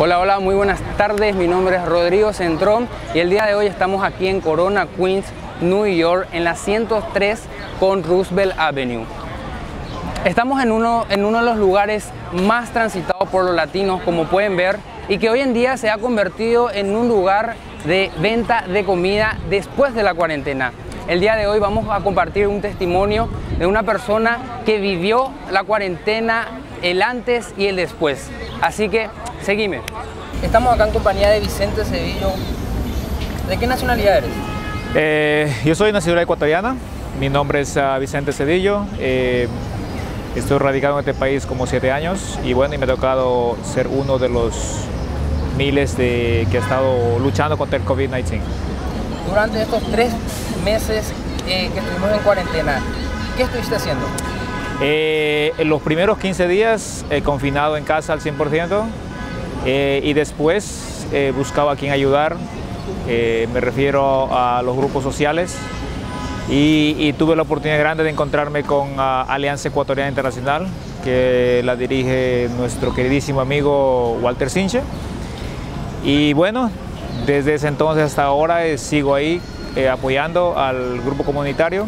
Hola, hola, muy buenas tardes. Mi nombre es Rodrigo Centrón y el día de hoy estamos aquí en Corona, Queens, New York, en la 103 con Roosevelt Avenue. Estamos en uno, en uno de los lugares más transitados por los latinos, como pueden ver, y que hoy en día se ha convertido en un lugar de venta de comida después de la cuarentena. El día de hoy vamos a compartir un testimonio de una persona que vivió la cuarentena, el antes y el después. Así que Seguime. Estamos acá en compañía de Vicente Cedillo. ¿De qué nacionalidad eres? Eh, yo soy nacional ecuatoriana. Mi nombre es uh, Vicente Cedillo. Eh, estoy radicado en este país como siete años y bueno, y me ha tocado ser uno de los miles de que ha estado luchando contra el COVID-19. Durante estos tres meses eh, que estuvimos en cuarentena, ¿qué estuviste haciendo? Eh, los primeros 15 días eh, confinado en casa al 100%, eh, y después eh, buscaba a quien ayudar, eh, me refiero a los grupos sociales. Y, tuve la oportunidad grande de encontrarme con uh, Alianza Ecuatoriana Internacional, que la dirige nuestro queridísimo amigo Walter Sinche. Y bueno, desde ese entonces hasta ahora sigo ahí apoyando al grupo comunitario,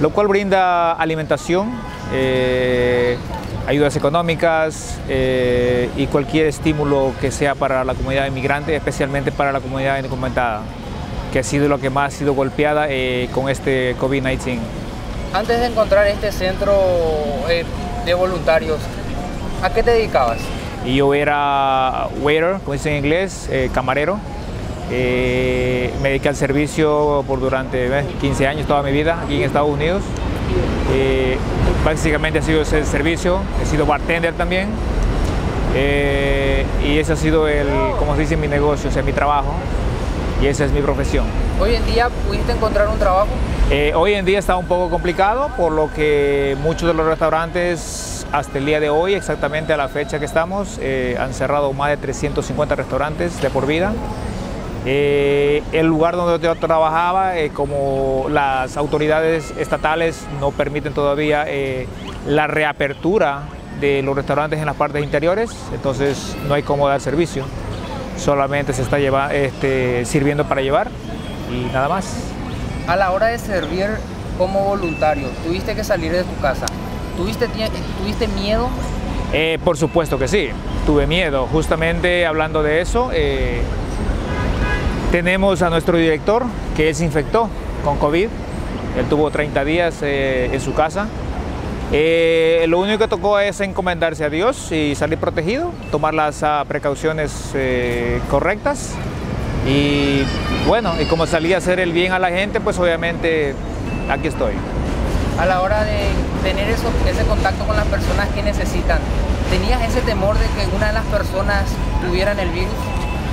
lo cual brinda alimentación, eh, ayudas económicas eh, y cualquier estímulo que sea para la comunidad inmigrante, especialmente para la comunidad indocumentada, que ha sido lo que más ha sido golpeada eh, con este COVID-19. Antes de encontrar este centro eh, de voluntarios, ¿a qué te dedicabas? Y yo era waiter, como dicen en inglés, eh, me dediqué al servicio por durante 15 años, toda mi vida, aquí en Estados Unidos. Eh, básicamente ha sido ese servicio, he sido bartender también eh, y ese ha sido el, como se dice, mi negocio, o sea, mi trabajo y esa es mi profesión. ¿Hoy en día pudiste encontrar un trabajo? Eh, hoy en día está un poco complicado, por lo que muchos de los restaurantes hasta el día de hoy, exactamente a la fecha que estamos, eh, han cerrado más de 350 restaurantes de por vida. Eh, el lugar donde yo trabajaba, eh, como las autoridades estatales no permiten todavía eh, la reapertura de los restaurantes en las partes interiores, entonces no hay cómo dar servicio, solamente se está lleva, este, sirviendo para llevar y nada más. A la hora de servir como voluntario, tuviste que salir de tu casa, ¿tuviste, tuviste miedo? Por supuesto que sí, tuve miedo, justamente hablando de eso. Tenemos a nuestro director que él se infectó con COVID. Él tuvo 30 días eh, en su casa. Eh, lo único que tocó es encomendarse a Dios y salir protegido, tomar las uh, precauciones eh, correctas. Y bueno, y como salí a hacer el bien a la gente, pues obviamente aquí estoy. A la hora de tener eso, ese contacto con las personas que necesitan, ¿tenías ese temor de que una de las personas tuvieran el virus?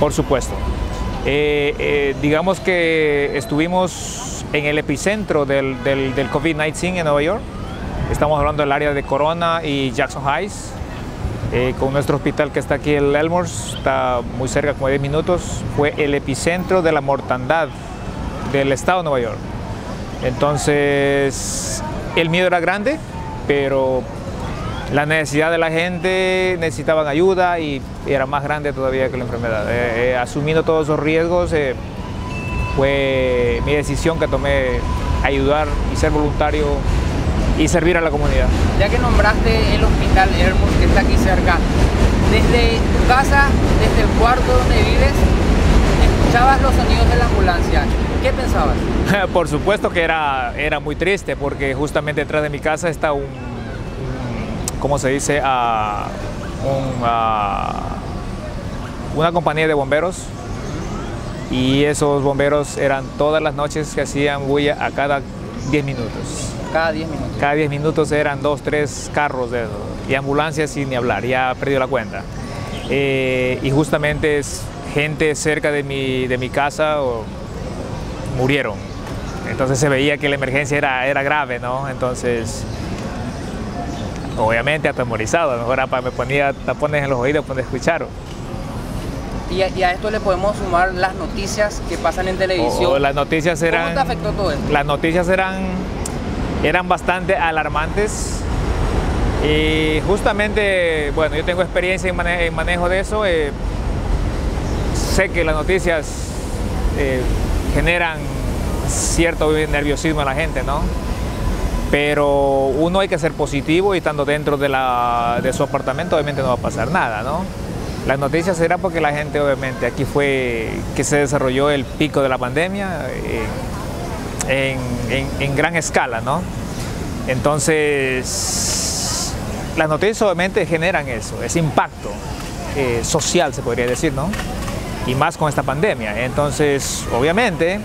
Por supuesto. Eh, eh, digamos que estuvimos en el epicentro del, del, del COVID-19 en Nueva York. Estamos hablando del área de Corona y Jackson Heights, eh, con nuestro hospital que está aquí, el Elmors, está muy cerca, como 10 minutos. Fue el epicentro de la mortandad del estado de Nueva York. Entonces, el miedo era grande, pero la necesidad de la gente necesitaban ayuda y era más grande todavía que la enfermedad. Eh, eh, asumiendo todos esos riesgos, eh, fue mi decisión que tomé ayudar y ser voluntario y servir a la comunidad. Ya que nombraste el hospital Hermos que está aquí cerca, desde tu casa, desde el cuarto donde vives, escuchabas los sonidos de la ambulancia. ¿Qué pensabas? Por supuesto que era, era muy triste porque justamente detrás de mi casa está un, ¿cómo se dice? Un, uh, una compañía de bomberos y esos bomberos eran todas las noches que hacían bulla a cada 10 minutos. Cada 10 minutos. Cada 10 minutos eran dos, tres carros de y ambulancias sin ni hablar, ya perdió la cuenta. Eh, y justamente es gente cerca de mi, de mi casa o, murieron. Entonces se veía que la emergencia era, era grave, ¿no? Entonces obviamente atemorizado, a lo mejor me ponía tapones en los oídos cuando escucharon. Y a, y a, esto le podemos sumar las noticias que pasan en televisión. O las noticias eran, ¿Cómo te afectó todo esto? Las noticias eran, eran bastante alarmantes Y justamente, bueno, yo tengo experiencia en, manejo de eso. Eh, sé que las noticias eh, generan cierto nerviosismo en la gente, ¿no? Pero uno hay que ser positivo y estando dentro de, la, su apartamento obviamente no va a pasar nada, ¿no? Las noticias será porque la gente obviamente aquí fue que se desarrolló el pico de la pandemia eh, en, gran escala, ¿no? Entonces, las noticias obviamente generan eso, ese impacto eh, social se podría decir, ¿no? Y más con esta pandemia. Entonces, obviamente,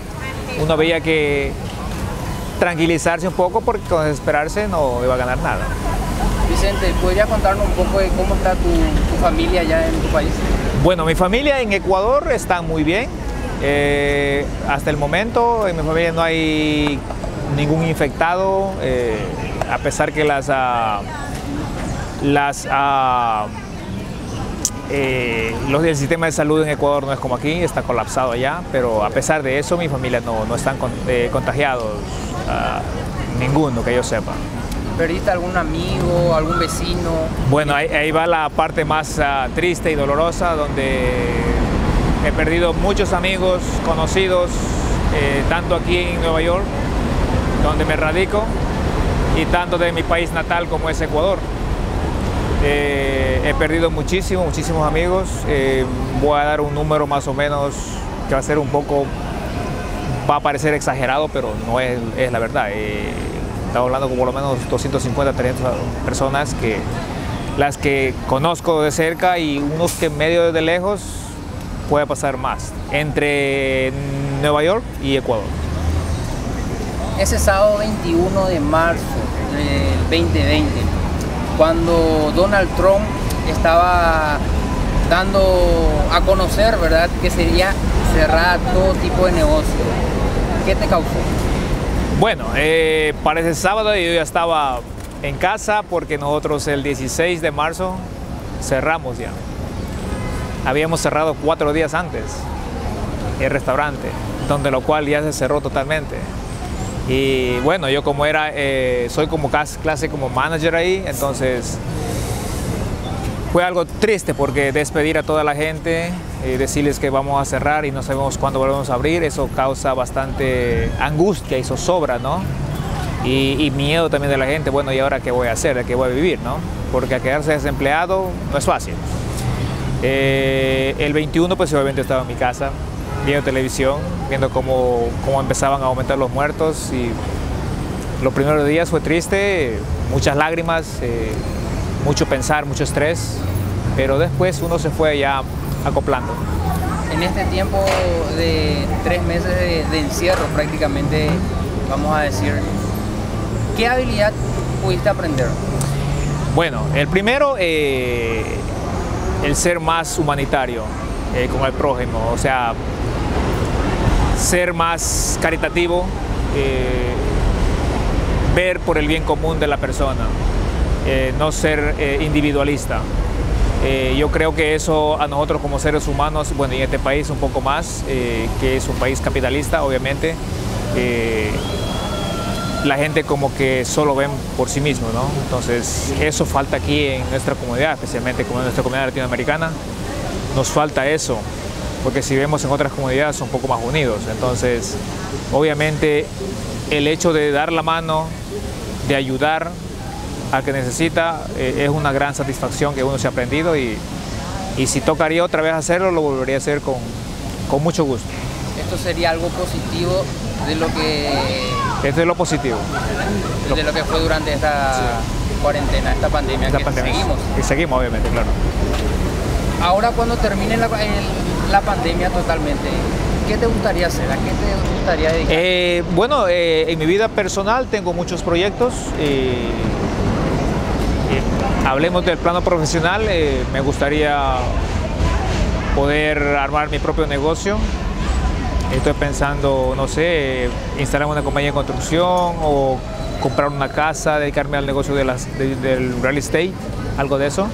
uno veía que tranquilizarse un poco porque con desesperarse no iba a ganar nada. Vicente, ¿podrías contarnos un poco de cómo está tu, familia allá en tu país? Bueno, mi familia en Ecuador está muy bien. Eh, hasta el momento en mi familia no hay ningún infectado, eh, a pesar que las, uh, las uh, eh, los del sistema de salud en Ecuador no es como aquí, está colapsado allá, pero a pesar de eso mi familia no, no están contagiados, uh, ninguno que yo sepa. ¿Perdiste algún amigo, algún vecino? Bueno, ahí, va la parte más ah, triste y dolorosa, donde he perdido muchos amigos, conocidos, eh, tanto aquí en Nueva York, donde me radico, y tanto de mi país natal como es Ecuador. Eh, he perdido muchísimos, muchísimos amigos. Eh, voy a dar un número más o menos que va a ser un poco, va a parecer exagerado, pero no es, es la verdad. Estamos hablando con por lo menos 250, 300 personas que las que conozco de cerca y unos que medio de lejos puede pasar más entre Nueva York y Ecuador. Ese sábado 21 de marzo del 2020, cuando Donald Trump estaba dando a conocer, ¿verdad?, que sería cerrar todo tipo de negocio. ¿Qué te causó? Bueno, eh, para ese sábado yo ya estaba en casa porque nosotros el 16 de marzo cerramos ya. Habíamos cerrado cuatro días antes el restaurante, donde lo cual ya se cerró totalmente. Y bueno, yo como era, eh, soy como clase como manager ahí, entonces fue algo triste porque despedir a toda la gente, y decirles que vamos a cerrar y no sabemos cuándo volvemos a abrir, eso causa bastante angustia y zozobra, ¿no? Y, miedo también de la gente, bueno, ¿y ahora qué voy a hacer? ¿De qué voy a vivir, no? Porque a quedarse desempleado no es fácil. Eh, el 21 pues obviamente estaba en mi casa, viendo televisión, viendo cómo, cómo empezaban a aumentar los muertos y los primeros días fue triste, muchas lágrimas, eh, mucho pensar, mucho estrés, pero después uno se fue ya acoplando. En este tiempo de tres meses de, encierro prácticamente, vamos a decir, ¿qué habilidad pudiste aprender? Bueno, el primero, eh, el ser más humanitario eh, con el prójimo, o sea, ser más caritativo, eh, ver por el bien común de la persona. Eh, no ser individualista. Eh, yo creo que eso a nosotros como seres humanos, bueno, en este país un poco más, que es un país capitalista, obviamente, la gente como que solo ven por sí mismo, ¿no? Entonces, eso falta aquí en nuestra comunidad, especialmente como en nuestra comunidad latinoamericana, nos falta eso, porque si vemos en otras comunidades son un poco más unidos. Entonces, obviamente, el hecho de dar la mano, de ayudar, al que necesita eh, es una gran satisfacción que uno se ha aprendido y, y, si tocaría otra vez hacerlo lo volvería a hacer con, con mucho gusto. Esto sería algo positivo de lo que... Esto es lo positivo. De lo que fue durante esta cuarentena, esta pandemia que seguimos. Y seguimos, obviamente, claro. Ahora cuando termine la, la pandemia totalmente, ¿qué te gustaría hacer? ¿A qué te gustaría dedicar? Eh, bueno, eh, en mi vida personal tengo muchos proyectos. Hablemos del plano profesional, eh, me gustaría poder armar mi propio negocio. Estoy pensando, no sé, instalar una compañía de construcción o comprar una casa, dedicarme al negocio del real estate, algo de eso.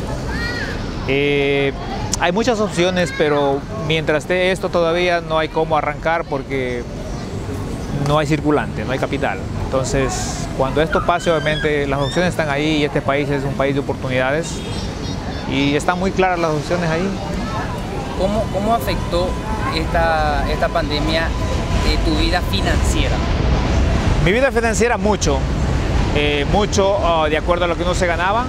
Eh, hay muchas opciones, pero mientras esté esto todavía no hay cómo arrancar porque no hay circulante, no hay capital. Entonces, cuando esto pase, obviamente las opciones están ahí y este país es un país de oportunidades y están muy claras las opciones ahí. ¿Cómo, cómo afectó esta, esta pandemia de tu vida financiera? Mi vida financiera mucho, eh, mucho ah, de acuerdo a lo que uno se ganaba,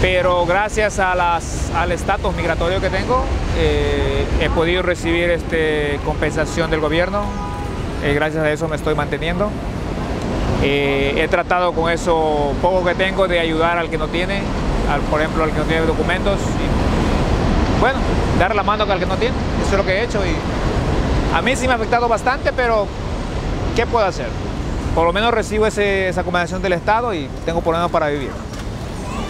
pero gracias a las, al estatus migratorio que tengo, eh, he podido recibir este, compensación del gobierno, eh, gracias a eso me estoy manteniendo. He tratado con eso poco que tengo de ayudar al que no tiene, al, por ejemplo al que no tiene documentos. Bueno, dar la mano al que no tiene, eso es lo que he hecho. Y a mí sí me ha afectado bastante, pero ¿qué puedo hacer? Por lo menos recibo esa compensación del Estado y tengo problemas para vivir.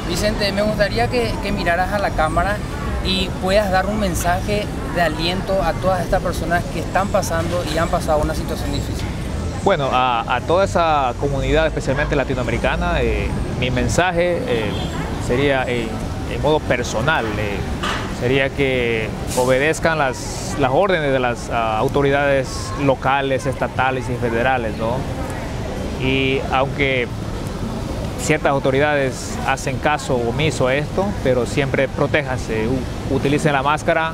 Vicente, me gustaría que, miraras a la cámara y puedas dar un mensaje de aliento a todas estas personas que están pasando y han pasado una situación difícil. Bueno, a, toda esa comunidad, especialmente latinoamericana, eh, mi mensaje eh, sería en modo personal, eh, sería que obedezcan las, las órdenes de las ah, autoridades locales, estatales y federales, ¿no? Y aunque ciertas autoridades hacen caso omiso a esto, pero siempre protéjanse, utilicen la máscara,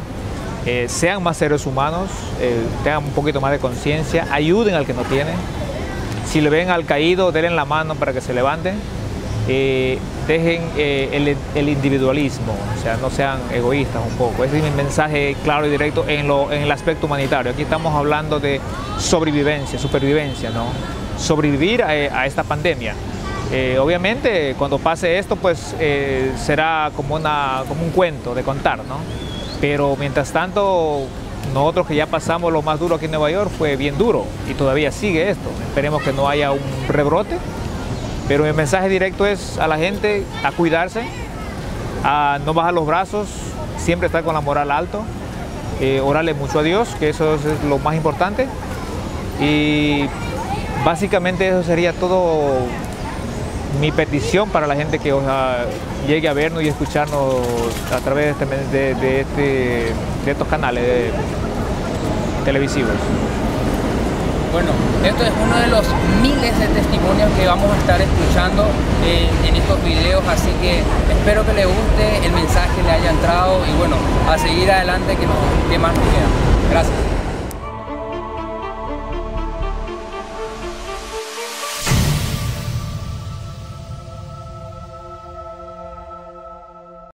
eh, sean más seres humanos, eh, tengan un poquito más de conciencia, ayuden al que no tiene. Si le ven al caído, denle la mano para que se levante. Eh, dejen el, individualismo, o sea, no sean egoístas un poco. Ese es mi mensaje claro y directo en, lo, en el aspecto humanitario. Aquí estamos hablando de sobrevivencia, supervivencia, ¿no? Sobrevivir a esta pandemia. Obviamente cuando pase esto pues será como, una, como un cuento de contar, ¿no? Pero mientras tanto nosotros que ya pasamos lo más duro aquí en Nueva York fue bien duro y todavía sigue esto. Esperemos que no haya un rebrote, pero mi mensaje directo es a la gente a cuidarse, a no bajar los brazos, siempre estar con la moral alto, eh, orarle mucho a Dios, que eso es lo más importante. Y básicamente eso sería todo mi petición para la gente que llegue a vernos y escucharnos a través de, este, este, estos canales televisivos. Bueno, esto es uno de los miles de testimonios que vamos a estar escuchando en, estos videos, así que espero que les guste, el mensaje le haya entrado y bueno, a seguir adelante que, que más nos queda. Gracias.